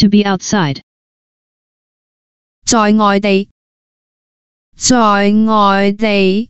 To be outside. 在外地，在外地。